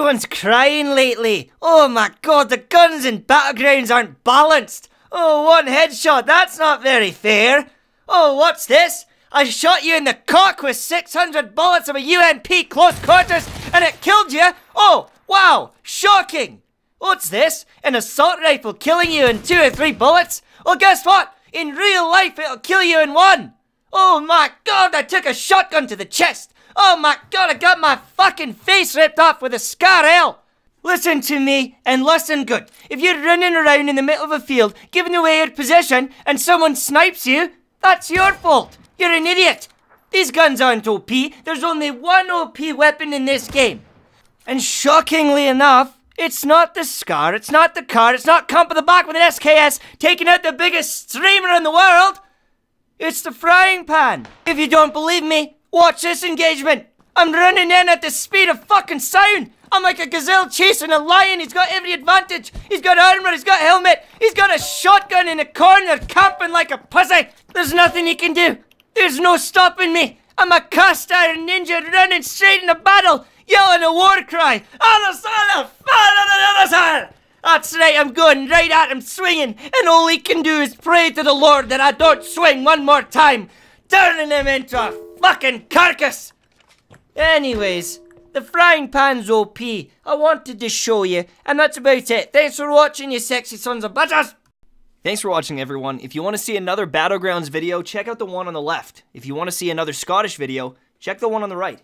Everyone's crying lately. Oh my god, the guns in Battlegrounds aren't balanced. Oh, one headshot, that's not very fair. Oh, what's this? I shot you in the cock with 600 bullets of a UMP close quarters and it killed you? Oh, wow, shocking. What's this? An assault rifle killing you in two or three bullets? Well, guess what? In real life, it'll kill you in one. Oh my god, I took a shotgun to the chest. Oh my god, I got my fucking face ripped off with a Scar L. Listen to me and listen good. If you're running around in the middle of a field, giving away your position, and someone snipes you, that's your fault. You're an idiot. These guns aren't OP. There's only one OP weapon in this game. And shockingly enough, it's not the Scar, it's not the car, it's not Comp of the Back with an SKS taking out the biggest streamer in the world. It's the frying pan. If you don't believe me, watch this engagement. I'm running in at the speed of fucking sound. I'm like a gazelle chasing a lion. He's got every advantage. He's got armor. He's got helmet. He's got a shotgun in a corner, camping like a pussy. There's nothing he can do. There's no stopping me. I'm a cast iron ninja running straight into battle, yelling a war cry. That's right, I'm going right at him, swinging, and all he can do is pray to the Lord that I don't swing one more time, turning him into a fucking carcass. Anyways, the frying pan's OP. I wanted to show you, and that's about it. Thanks for watching, you sexy sons of bitches. Thanks for watching, everyone. If you want to see another Battlegrounds video, check out the one on the left. If you want to see another Scottish video, check the one on the right.